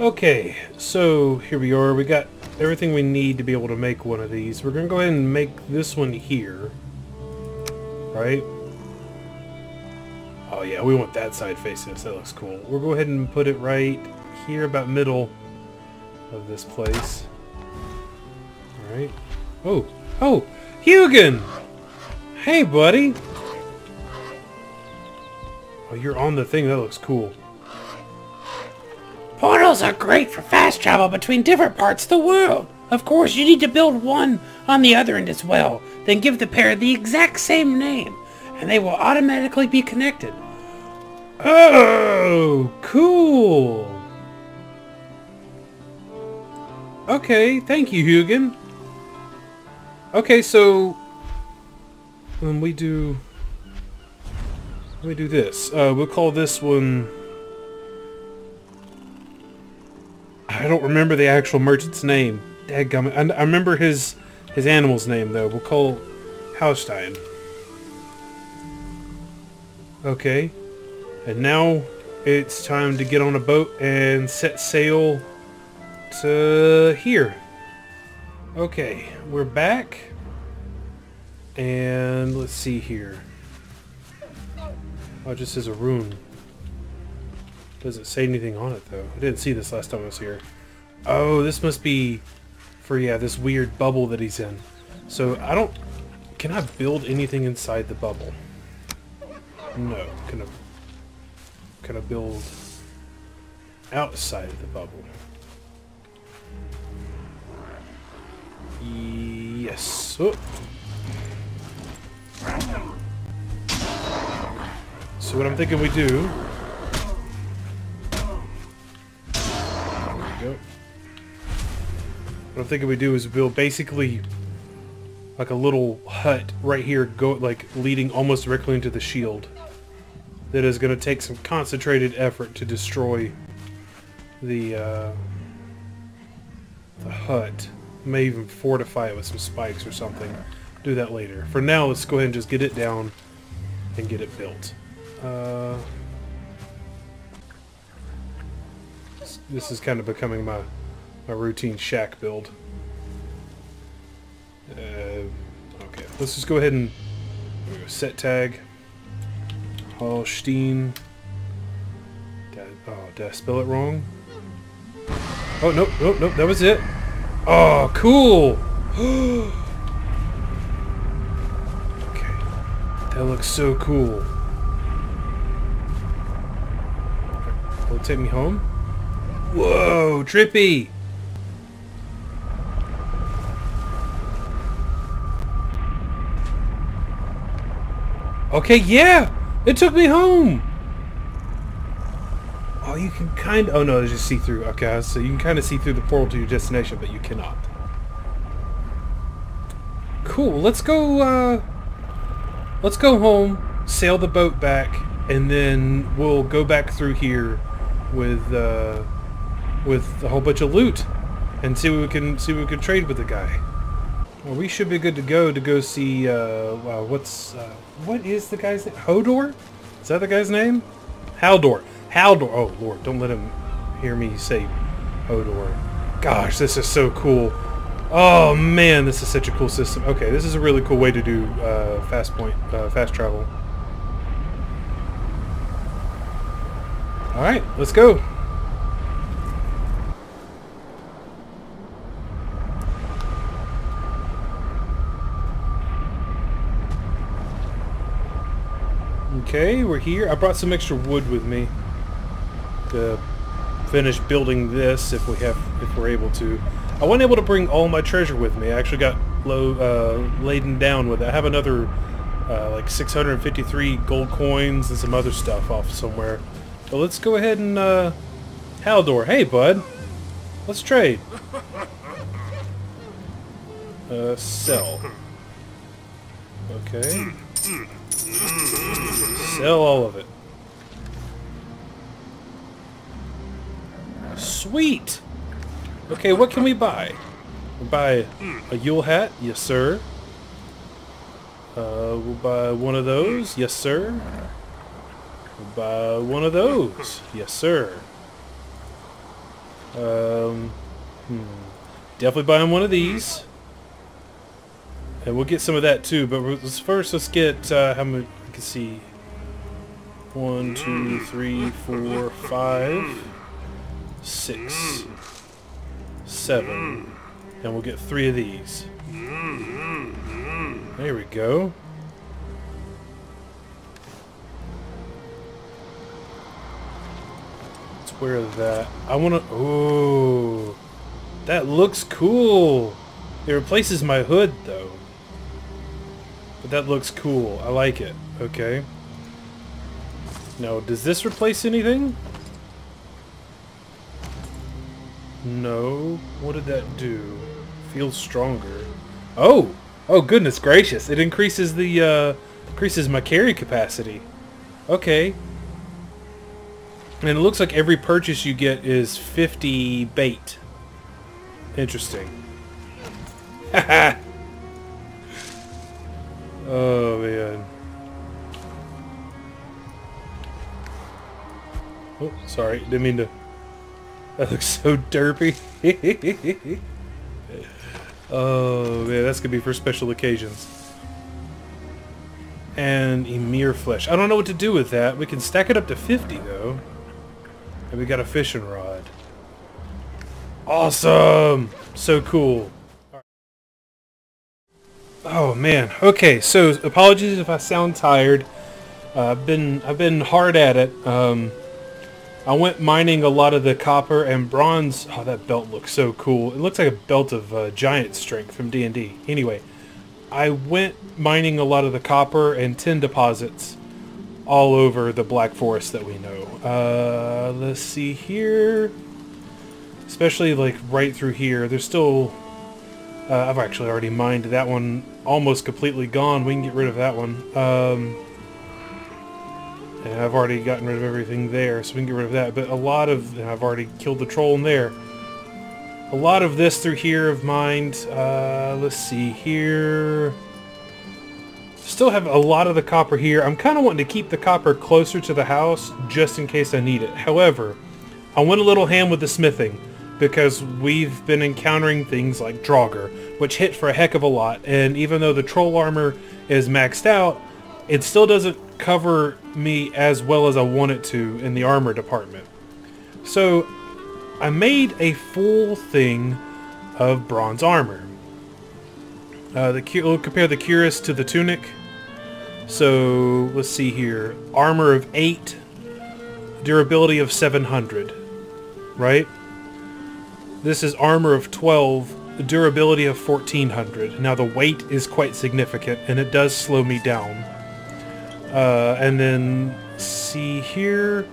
Okay, so here we are. We got everything we need to be able to make one of these. We're going to go ahead and make this one here. Right? Oh yeah, we want that side facing us. That looks cool. We'll go ahead and put it right here about middle of this place. Alright. Oh! Oh! Hugin! Hey, buddy! Oh, you're on the thing. That looks cool. Portals are great for fast travel between different parts of the world. Of course, you need to build one on the other end as well. Then give the pair the exact same name, and they will automatically be connected. Oh, cool. Okay, thank you, Hugin. Okay, so when we do, when we do this, uh, we'll call this one. I don't remember the actual merchant's name. Dadgummit. I, I remember his his animal's name though. We'll call Haustein. Okay. And now it's time to get on a boat and set sail to here. Okay, we're back. And let's see here. Oh, just says a rune. Doesn't say anything on it though. I didn't see this last time I was here. Oh, this must be for, yeah, this weird bubble that he's in. So I don't... Can I build anything inside the bubble? No. Can I, can I build outside of the bubble? Yes. Oh. So what I'm thinking we do... What I'm thinking we do is build basically like a little hut right here, go like leading almost directly into the shield. That is going to take some concentrated effort to destroy the uh, the hut. May even fortify it with some spikes or something. Do that later. For now, let's go ahead and just get it down and get it built. Uh, this is kind of becoming my my routine shack build. Uh, okay, let's just go ahead and go set tag. Holstein. Did I, oh, did I spell it wrong? Oh, nope, nope, nope, that was it. Oh, cool! okay, that looks so cool. Will it take me home? Whoa, trippy! Okay, yeah! It took me home! Oh, you can kind of... Oh, no, it's just see-through. Okay, so you can kind of see through the portal to your destination, but you cannot. Cool, let's go, uh... Let's go home, sail the boat back, and then we'll go back through here with, uh... With a whole bunch of loot, and see what we can see what we can trade with the guy. Well, we should be good to go to go see, uh, wow, what's, uh, what is the guy's name? Hodor? Is that the guy's name? Haldor. Haldor. Oh, Lord, don't let him hear me say Hodor. Gosh, this is so cool. Oh, man, this is such a cool system. Okay, this is a really cool way to do, uh, fast point, uh, fast travel. Alright, let's go. Okay, we're here. I brought some extra wood with me to finish building this if we have if we're able to. I wasn't able to bring all my treasure with me. I actually got low uh, laden down with it. I have another uh, like 653 gold coins and some other stuff off somewhere. So let's go ahead and uh, Haldor. Hey, bud. Let's trade. Uh, sell. Okay. Sell all of it. Sweet! Okay, what can we buy? We'll buy a Yule hat, yes sir. Uh, we'll buy one of those, yes sir. We'll buy one of those, yes sir. Um, hmm. Definitely buying one of these. And we'll get some of that too, but let's first let's get uh, how many I can see. One, two, three, four, five, six, seven. And we'll get three of these. There we go. Let's wear that. I want to... Oh, that looks cool. It replaces my hood, though. But that looks cool. I like it. Okay. Now, does this replace anything? No. What did that do? Feels stronger. Oh! Oh, goodness gracious. It increases the, uh, increases my carry capacity. Okay. And it looks like every purchase you get is 50 bait. Interesting. Haha! oh, man. Oh, sorry. Didn't mean to... That looks so derpy. oh, man. That's going to be for special occasions. And Ymir flesh. I don't know what to do with that. We can stack it up to 50, though. And we got a fishing rod. Awesome! So cool. Oh man. Okay, so apologies if I sound tired. Uh, I've been I've been hard at it. Um, I went mining a lot of the copper and bronze. Oh, that belt looks so cool. It looks like a belt of uh, giant strength from D&D. Anyway, I went mining a lot of the copper and tin deposits all over the Black Forest that we know. Uh, let's see here. Especially like right through here. There's still... Uh, I've actually already mined that one almost completely gone. We can get rid of that one. Um, and I've already gotten rid of everything there, so we can get rid of that. But a lot of... I've already killed the troll in there. A lot of this through here of mined. Uh, let's see here. Still have a lot of the copper here. I'm kind of wanting to keep the copper closer to the house just in case I need it. However, I went a little ham with the smithing because we've been encountering things like Draugr, which hit for a heck of a lot. And even though the troll armor is maxed out, it still doesn't cover me as well as I want it to in the armor department. So I made a full thing of bronze armor. Uh, the we'll compare the cuirass to the tunic. So let's see here, armor of eight, durability of 700, right? This is armor of 12, durability of 1400. Now the weight is quite significant and it does slow me down. Uh, and then see here,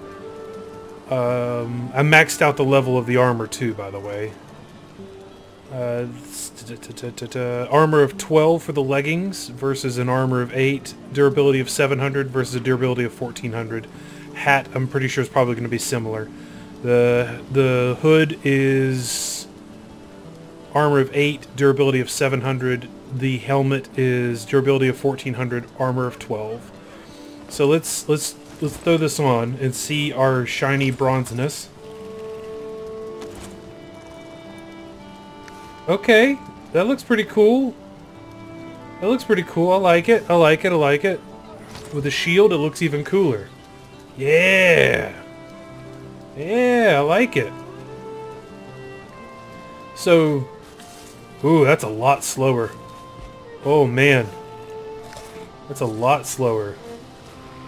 um, I maxed out the level of the armor too, by the way. Uh, armor of 12 for the leggings versus an armor of 8. Durability of 700 versus a durability of 1400. Hat, I'm pretty sure is probably going to be similar. The the hood is armor of 8, durability of 700. The helmet is durability of 1400, armor of 12. So let's let's let's throw this on and see our shiny bronzeness. Okay, that looks pretty cool. That looks pretty cool. I like it. I like it. I like it. With the shield, it looks even cooler. Yeah. Yeah, I like it. So, ooh, that's a lot slower. Oh, man. That's a lot slower.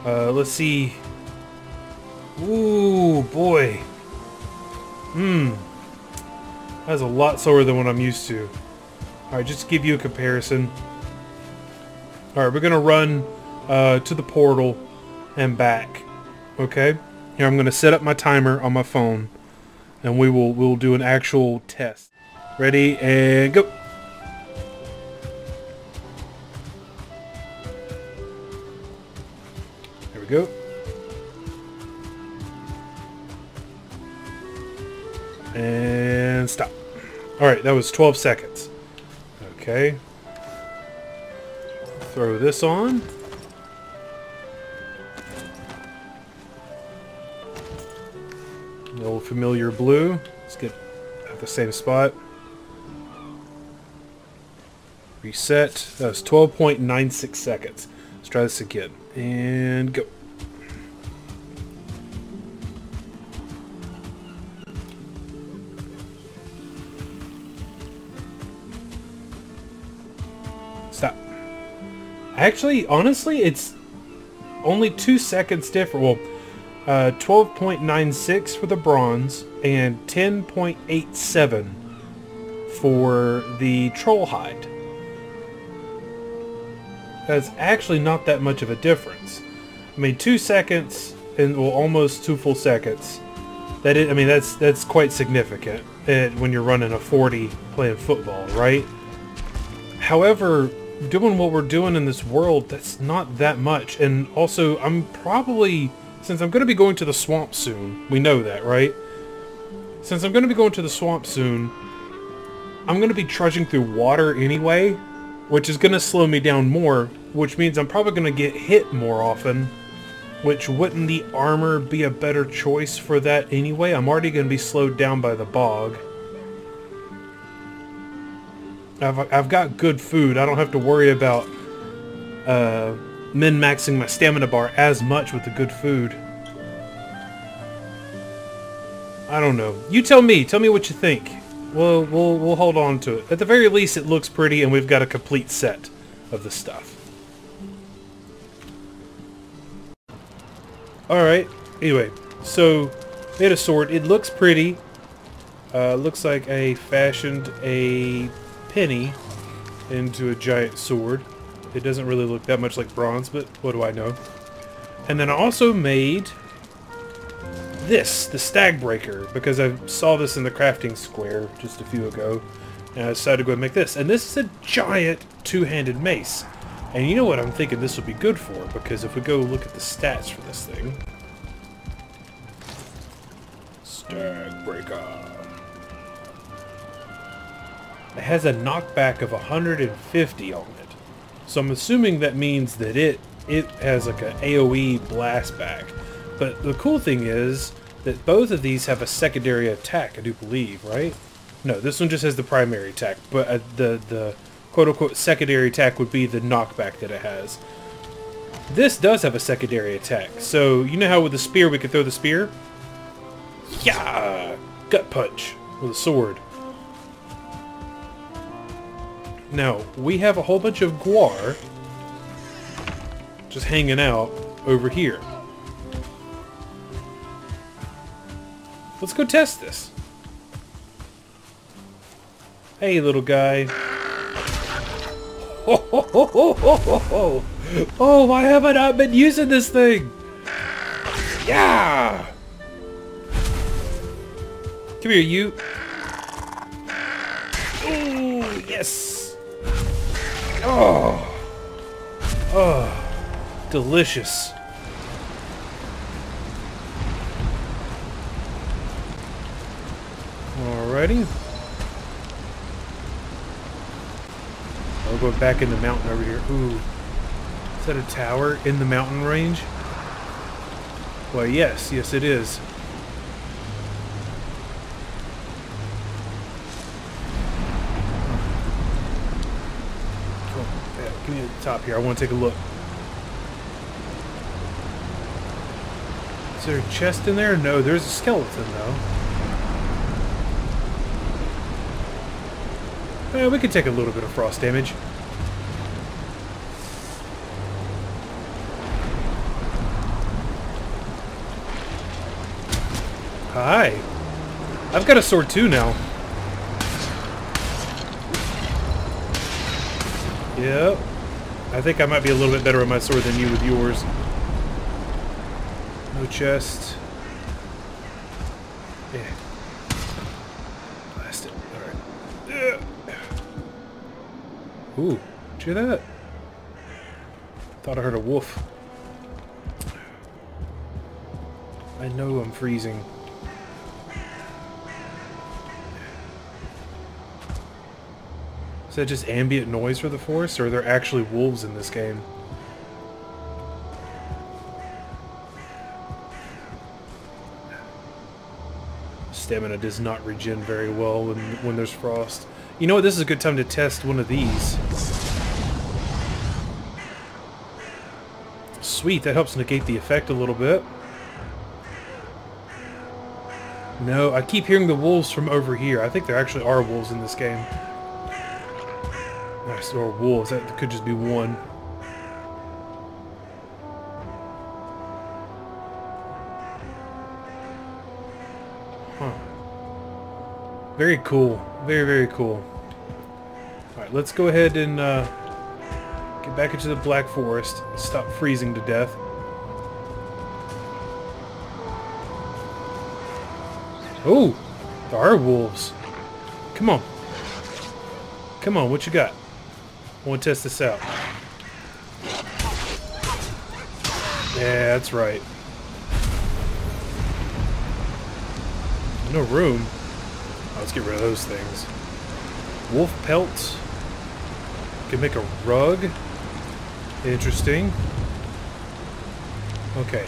Uh, let's see. Ooh, boy. Hmm. That's a lot slower than what I'm used to. Alright, just to give you a comparison. Alright, we're going to run uh, to the portal and back. Okay? Here, I'm going to set up my timer on my phone. And we will we'll do an actual test. Ready, and go! Go. And stop. Alright, that was 12 seconds. Okay. Throw this on. The old familiar blue. Let's get at the same spot. Reset. That was 12.96 seconds. Let's try this again. And go. Actually, honestly, it's only two seconds different. Well, uh, 12.96 for the bronze and 10.87 for the troll hide. That's actually not that much of a difference. I mean, two seconds and well, almost two full seconds. That is, I mean, that's that's quite significant uh, when you're running a 40 playing football, right? However, doing what we're doing in this world, that's not that much. And also, I'm probably, since I'm going to be going to the swamp soon, we know that, right? Since I'm going to be going to the swamp soon, I'm going to be trudging through water anyway, which is going to slow me down more, which means I'm probably going to get hit more often, which wouldn't the armor be a better choice for that anyway? I'm already going to be slowed down by the bog. I've, I've got good food. I don't have to worry about uh, min-maxing my stamina bar as much with the good food. I don't know. You tell me. Tell me what you think. We'll, we'll, we'll hold on to it. At the very least, it looks pretty, and we've got a complete set of the stuff. Alright. Anyway, so, made a sword. It looks pretty. Uh, looks like I fashioned a penny into a giant sword. It doesn't really look that much like bronze, but what do I know? And then I also made this, the Stagbreaker, because I saw this in the crafting square just a few ago, and I decided to go and make this. And this is a giant two-handed mace. And you know what I'm thinking this would be good for, because if we go look at the stats for this thing... Stagbreaker. It has a knockback of 150 on it. So I'm assuming that means that it it has like an AoE blast back. But the cool thing is that both of these have a secondary attack, I do believe, right? No, this one just has the primary attack, but uh, the the quote-unquote secondary attack would be the knockback that it has. This does have a secondary attack. So, you know how with the spear we could throw the spear? Yeah! Gut punch with a sword. Now, we have a whole bunch of guar just hanging out over here. Let's go test this. Hey, little guy. Oh, ho, ho. oh, why have I not been using this thing? Yeah! Come here, you. Oh, yes! Oh! Oh! Delicious. Alrighty. I'll go back in the mountain over here. Ooh. Is that a tower in the mountain range? Well, yes. Yes, it is. Oh, yeah, give me the top here. I want to take a look. Is there a chest in there? No, there's a skeleton, though. Eh, we could take a little bit of frost damage. Hi. I've got a sword too now. Yep. I think I might be a little bit better with my sword than you with yours. No chest. Yeah. Blast it. Alright. Ooh. Did you hear that? Thought I heard a wolf. I know I'm freezing. That just ambient noise for the forest, or are there actually wolves in this game? stamina does not regen very well when, when there's frost. You know what? This is a good time to test one of these. Sweet, that helps negate the effect a little bit. No, I keep hearing the wolves from over here. I think there actually are wolves in this game. Or wolves. That could just be one. Huh. Very cool. Very, very cool. Alright, let's go ahead and uh, get back into the Black Forest. Stop freezing to death. Oh! There are wolves. Come on. Come on, what you got? I want to test this out. Yeah, that's right. No room. Oh, let's get rid of those things. Wolf pelts. Can make a rug. Interesting. Okay.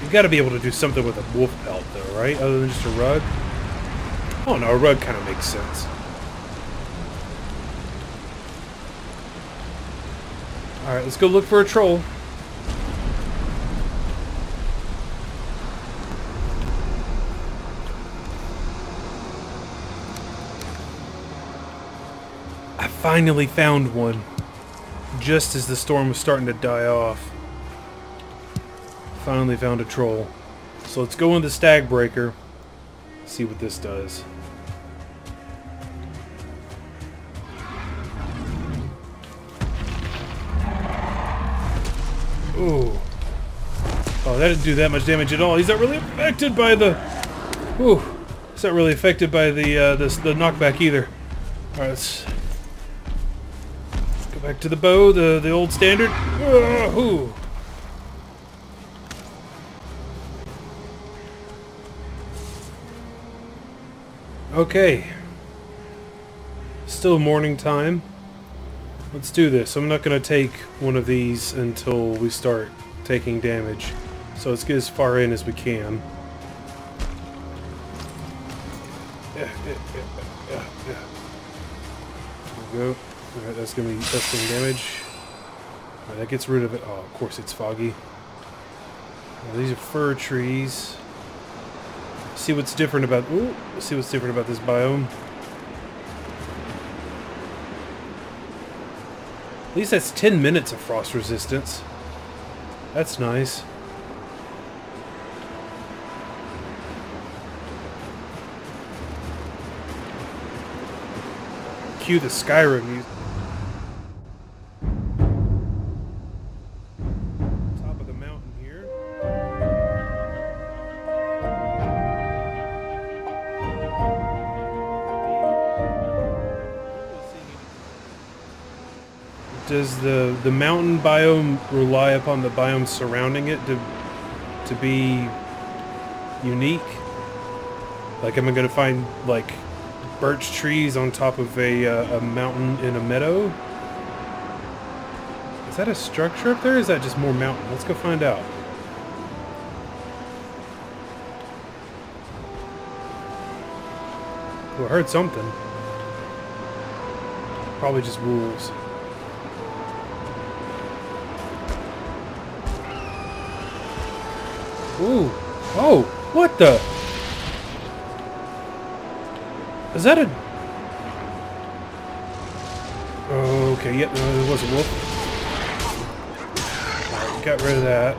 You've got to be able to do something with a wolf pelt, though, right? Other than just a rug? Oh no, a rug kind of makes sense. Alright, let's go look for a troll. I finally found one. Just as the storm was starting to die off. Finally found a troll. So let's go into Stagbreaker. See what this does. That didn't do that much damage at all. He's not really affected by the... Ooh. He's not really affected by the, uh, this, the knockback either. Alright, let's... Go back to the bow, the, the old standard. Uh. Okay. Still morning time. Let's do this. I'm not going to take one of these until we start taking damage. So let's get as far in as we can. Yeah, yeah, yeah. There we go. Alright, that's gonna be that's damage. That gets rid of it. Oh, of course it's foggy. These are fir trees. See what's different about ooh, see what's different about this biome. At least that's 10 minutes of frost resistance. That's nice. Cue the Skyrim music. Top of the mountain here. Does the the mountain biome rely upon the biome surrounding it to to be unique? Like, am I going to find like birch trees on top of a uh, a mountain in a meadow? Is that a structure up there? Is that just more mountain? Let's go find out. Oh, I heard something. Probably just wolves. Ooh. Oh, what the? Is that a... Okay, yep, no, there was a wolf. Alright, got rid of that.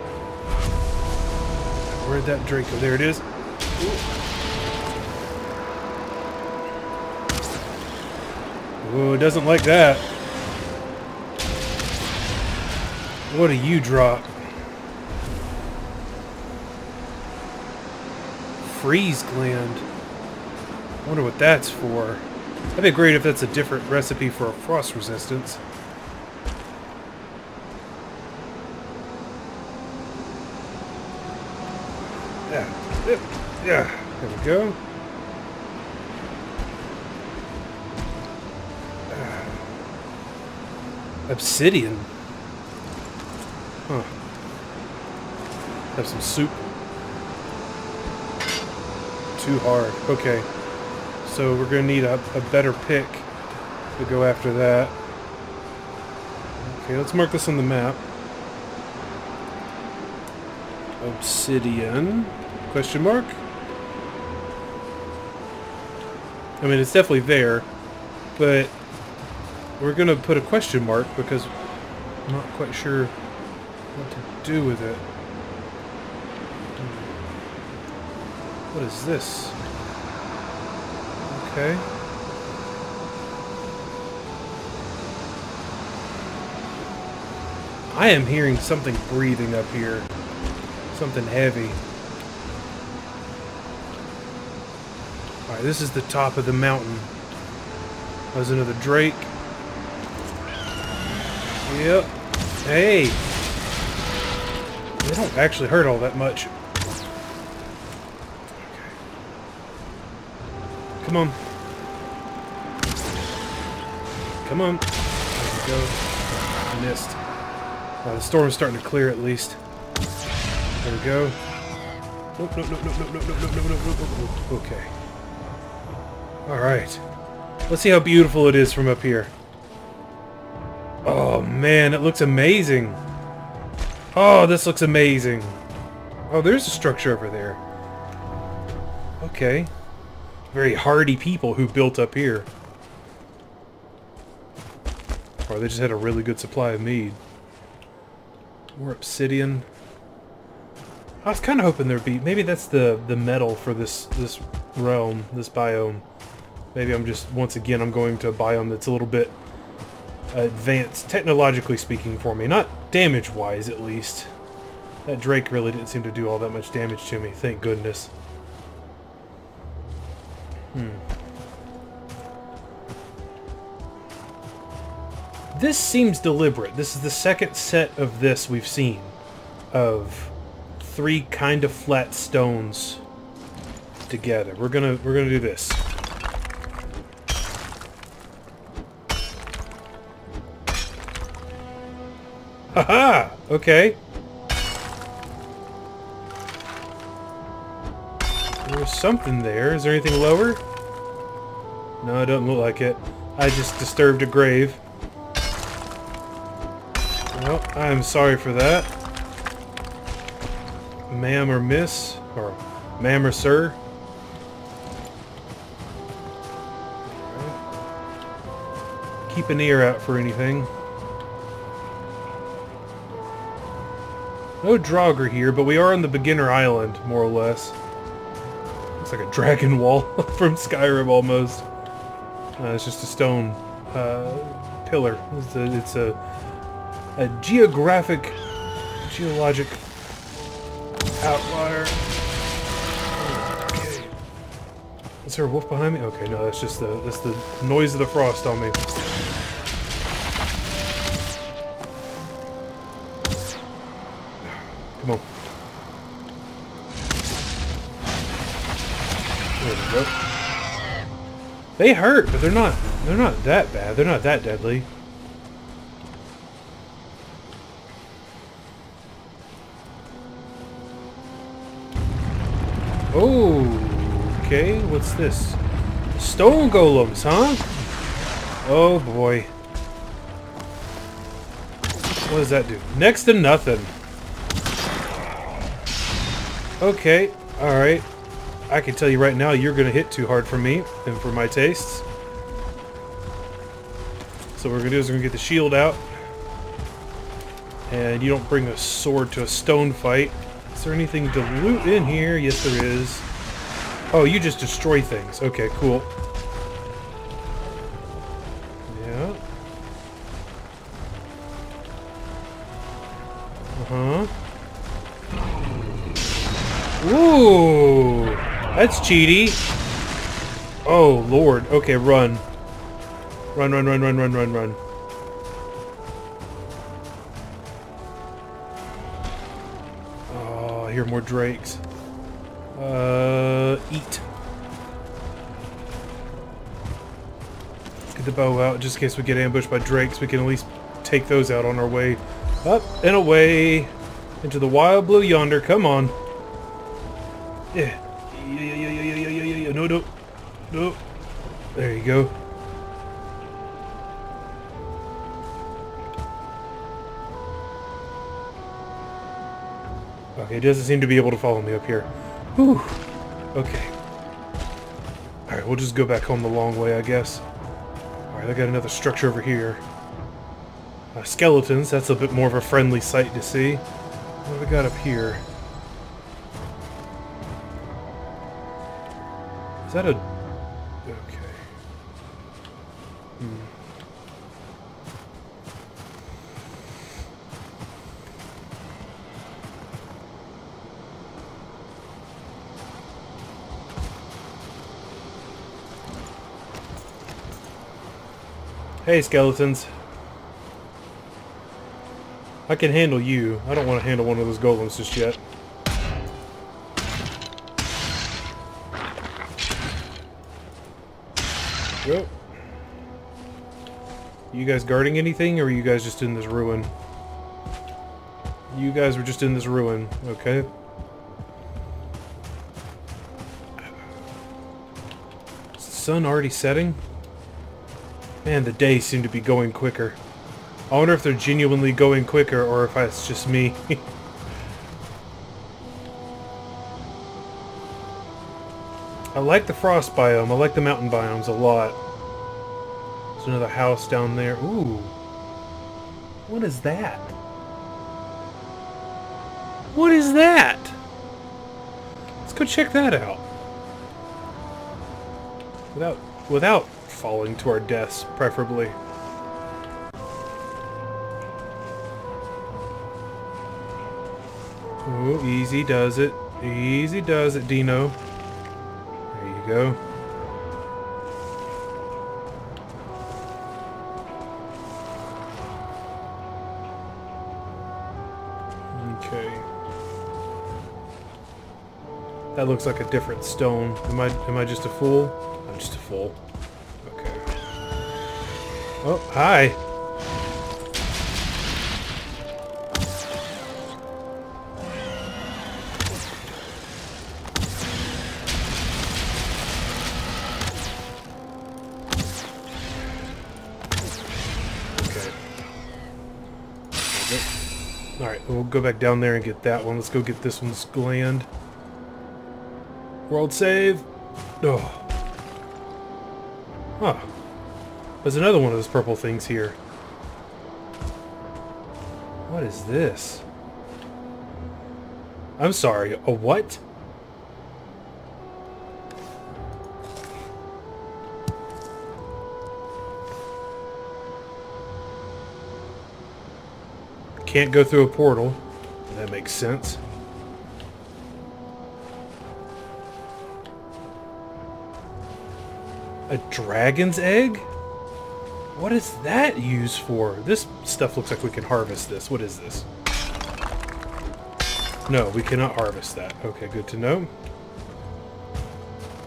Where'd that Draco? There it is. Ooh, it doesn't like that. What do you drop? Freeze gland. Wonder what that's for. That'd be great if that's a different recipe for a frost resistance. Yeah, yeah, yeah. There we go. Ah. Obsidian. Huh. Have some soup. Too hard. Okay. So we're going to need a, a better pick to go after that. Okay, let's mark this on the map. Obsidian? Question mark? I mean, it's definitely there, but we're going to put a question mark because I'm not quite sure what to do with it. What is this? Okay. I am hearing something breathing up here. Something heavy. Alright, this is the top of the mountain. There's another drake. Yep. Hey! They don't actually hurt all that much. Come on. Come on. There we go. I Missed. Uh, the storm's starting to clear at least. There we go. Nope, nope, nope, nope, nope, nope, nope, nope, nope, nope, nope. Okay. Alright. Let's see how beautiful it is from up here. Oh man, it looks amazing. Oh, this looks amazing. Oh, there's a structure over there. Okay. Very hardy people who built up here. Or they just had a really good supply of mead. More obsidian. I was kind of hoping there'd be... Maybe that's the, the metal for this, this realm, this biome. Maybe I'm just, once again, I'm going to a biome that's a little bit advanced, technologically speaking, for me. Not damage-wise, at least. That Drake really didn't seem to do all that much damage to me, thank goodness. Hmm. This seems deliberate. This is the second set of this we've seen. Of three kind of flat stones together. We're gonna we're gonna do this. Haha! Okay. There's something there. Is there anything lower? No, it doesn't look like it. I just disturbed a grave. Well, I'm sorry for that. Ma'am or miss, or ma'am or sir. Keep an ear out for anything. No Draugr here, but we are on the beginner island, more or less. Looks like a dragon wall from Skyrim almost. Uh, it's just a stone uh, pillar. It's a, it's a, a geographic, geologic outlier. Oh, okay. Is there a wolf behind me? Okay, no, that's just the that's the noise of the frost on me. Come on. There we go. They hurt, but they're not they're not that bad. They're not that deadly. Oh, okay. What's this? Stone golems, huh? Oh boy. What does that do? Next to nothing. Okay, alright. I can tell you right now, you're going to hit too hard for me and for my tastes. So what we're going to do is we're going to get the shield out. And you don't bring a sword to a stone fight. Is there anything to loot in here? Yes, there is. Oh, you just destroy things. Okay, cool. Yeah. Uh-huh. Ooh! That's cheaty. Oh, lord. Okay, run. Run, run, run, run, run, run, run. More drakes. Uh, eat. Get the bow out, just in case we get ambushed by drakes. We can at least take those out on our way up and away Into the wild blue yonder. Come on. Yeah. Yeah, yeah, yeah, yeah, yeah, yeah, yeah, yeah. No, no. No. There you go. Okay, it doesn't seem to be able to follow me up here. Whew. Okay. Alright, we'll just go back home the long way, I guess. Alright, I got another structure over here. Uh, skeletons, that's a bit more of a friendly sight to see. What have we got up here? Is that a... Hey, skeletons. I can handle you. I don't want to handle one of those golems just yet. Yep. You guys guarding anything, or are you guys just in this ruin? You guys were just in this ruin, okay? Sun already setting? Man, the days seem to be going quicker. I wonder if they're genuinely going quicker or if it's just me. I like the frost biome. I like the mountain biomes a lot. There's another house down there. Ooh. What is that? What is that? Let's go check that out. Without without falling to our deaths, preferably. Oh, easy does it. Easy does it, Dino. There you go. Okay. That looks like a different stone. Am I am I just a fool? I'm just a fool. Oh, hi. Go back down there and get that one. Let's go get this one's gland. World save. Oh. Huh. There's another one of those purple things here. What is this? I'm sorry, a what? Can't go through a portal. That makes sense. A dragon's egg? What is that used for? This stuff looks like we can harvest this. What is this? No, we cannot harvest that. Okay, good to know.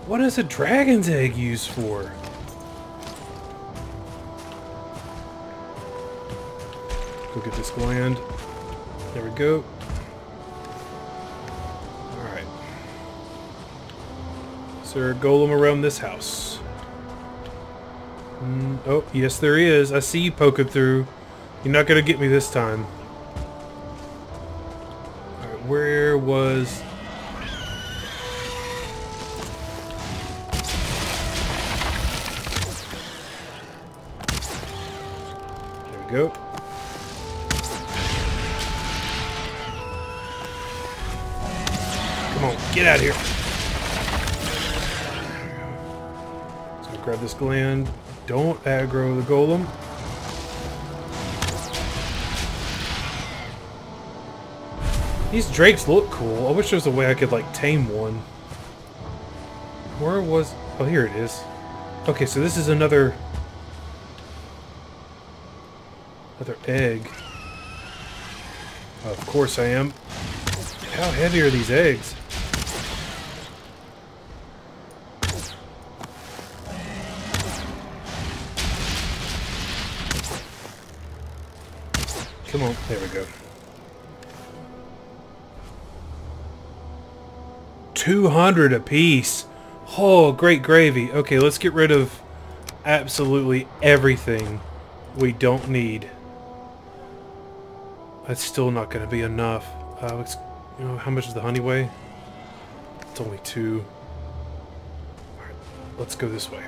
What is a dragon's egg used for? Go get this gland. There we go. Alright. Is there a golem around this house? Mm, oh, yes there is. I see you poking through. You're not going to get me this time. Where was... There we go. Come on, get out of here. Grab this gland. Don't aggro the golem. These drakes look cool. I wish there was a way I could, like, tame one. Where was... Oh, here it is. Okay, so this is another... Another egg. Of course I am. How heavy are these eggs? Come on, there we go. 200 apiece. Oh, great gravy. Okay, let's get rid of absolutely everything we don't need. That's still not going to be enough. Uh, let's, you know, how much is the honey weigh? It's only two. Alright, let's go this way.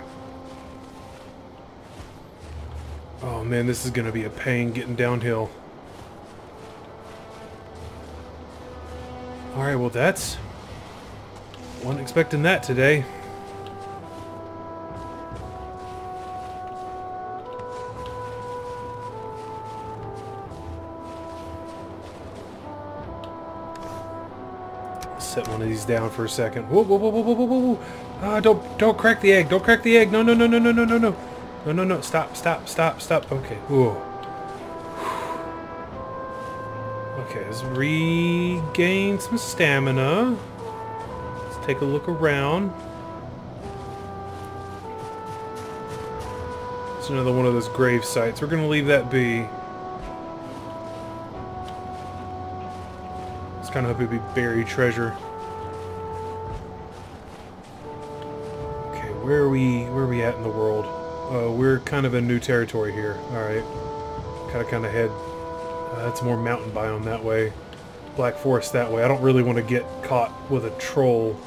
Oh man, this is going to be a pain getting downhill. Alright, well that's... Wasn't expecting that today. Set one of these down for a second. Whoa, whoa, whoa, whoa, whoa, whoa, whoa. Ah, don't, don't crack the egg. Don't crack the egg. No, no, no, no, no, no, no, no. No, no, no. Stop, stop, stop, stop. Okay. Whoa. Let's regain some stamina. Let's take a look around. It's another one of those grave sites. We're going to leave that be. Just kind of hope it'd be buried treasure. Okay, where are we? Where are we at in the world? Uh, we're kind of in new territory here. All right, gotta kind of head uh, that's more mountain biome that way. Black Forest that way. I don't really want to get caught with a troll.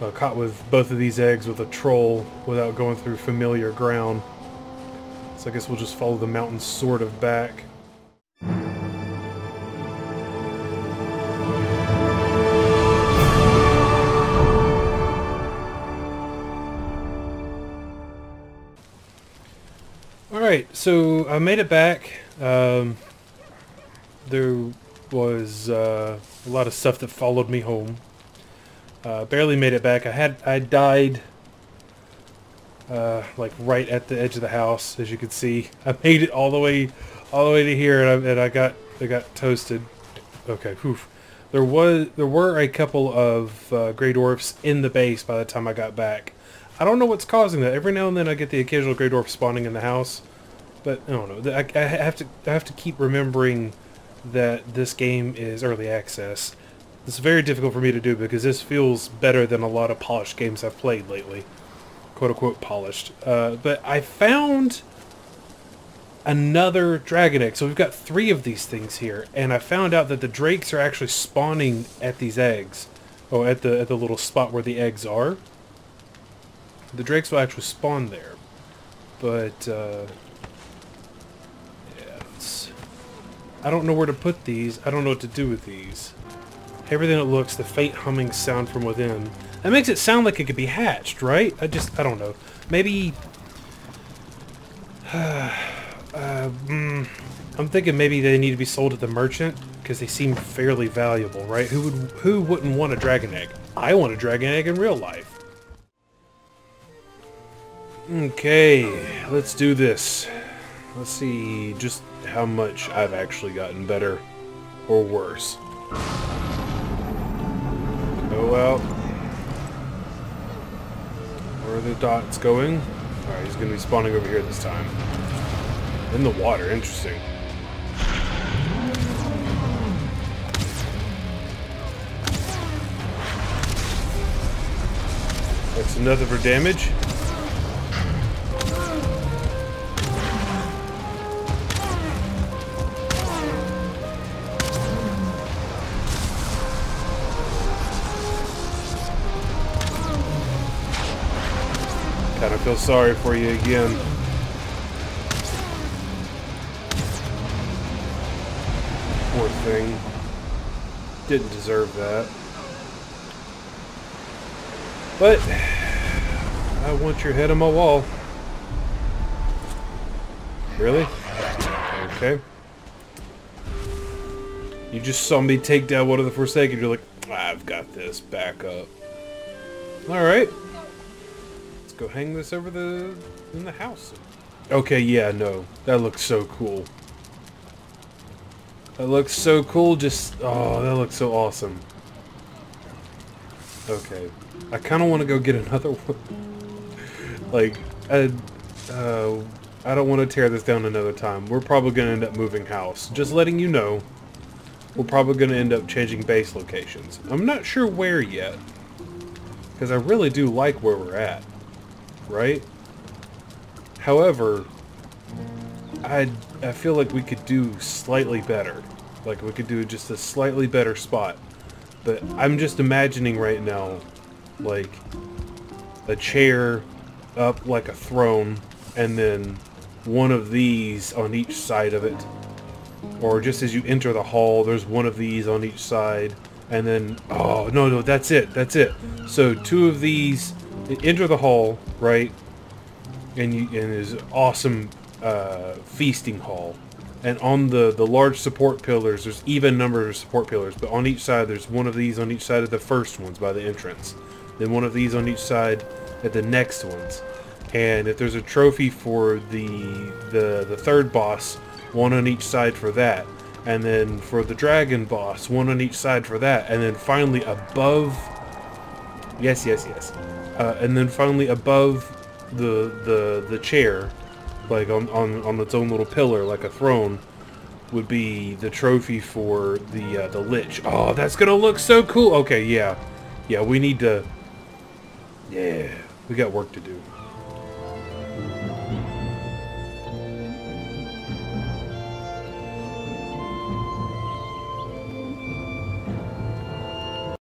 Uh, caught with both of these eggs with a troll without going through familiar ground. So I guess we'll just follow the mountain sort of back. Alright, so I made it back. Um, there was uh, a lot of stuff that followed me home. Uh, barely made it back. I had I died uh, like right at the edge of the house, as you can see. I made it all the way all the way to here, and I, and I got I got toasted. Okay, poof. There was there were a couple of uh, Greydwarfs in the base by the time I got back. I don't know what's causing that. Every now and then I get the occasional Greydwarf spawning in the house, but I don't know. I, I have to I have to keep remembering that this game is early access. It's very difficult for me to do because this feels better than a lot of polished games I've played lately. Quote unquote polished. Uh, but I found another dragon egg. So we've got three of these things here. And I found out that the drakes are actually spawning at these eggs. Oh, at the, at the little spot where the eggs are. The drakes will actually spawn there. But, uh, I don't know where to put these. I don't know what to do with these. Everything that looks, the faint humming sound from within. That makes it sound like it could be hatched, right? I just, I don't know. Maybe... uh, mm, I'm thinking maybe they need to be sold to the merchant because they seem fairly valuable, right? Who would, who wouldn't want a dragon egg? I want a dragon egg in real life. Okay, let's do this. Let's see just how much I've actually gotten better or worse. Oh well. Where are the dots going? Alright, he's going to be spawning over here this time. In the water, interesting. That's another for damage. Feel sorry for you again. Poor thing. Didn't deserve that. But, I want your head on my wall. Really? Okay. You just saw me take down one of the Forsaken, you're like, I've got this, back up. Alright go hang this over the in the house. Okay, yeah, no. That looks so cool. That looks so cool, just... Oh, that looks so awesome. Okay. I kind of want to go get another one. like, I, uh, I don't want to tear this down another time. We're probably going to end up moving house. Just letting you know. we're probably going to end up changing base locations. I'm not sure where yet. Because I really do like where we're at. Right? However, I, I feel like we could do slightly better. Like we could do just a slightly better spot. But I'm just imagining right now, like, a chair up like a throne, and then one of these on each side of it. Or just as you enter the hall, there's one of these on each side. And then, oh, no, no, that's it, that's it. So two of these, enter the hall, right? And, you, awesome uh, feasting hall. And on the, the large support pillars, there's even number of support pillars, but on each side, there's one of these on each side of the first ones by the entrance. Then one of these on each side at the next ones. And if there's a trophy for the, the, the third boss, one on each side for that. And then for the dragon boss, one on each side for that. And then finally above... Yes, yes, yes. Uh, and then finally above the, the, the chair, like on, on, on its own little pillar, like a throne, would be the trophy for the uh, the lich. Oh, that's gonna look so cool. Okay, yeah, yeah. We need to. Yeah, we got work to do.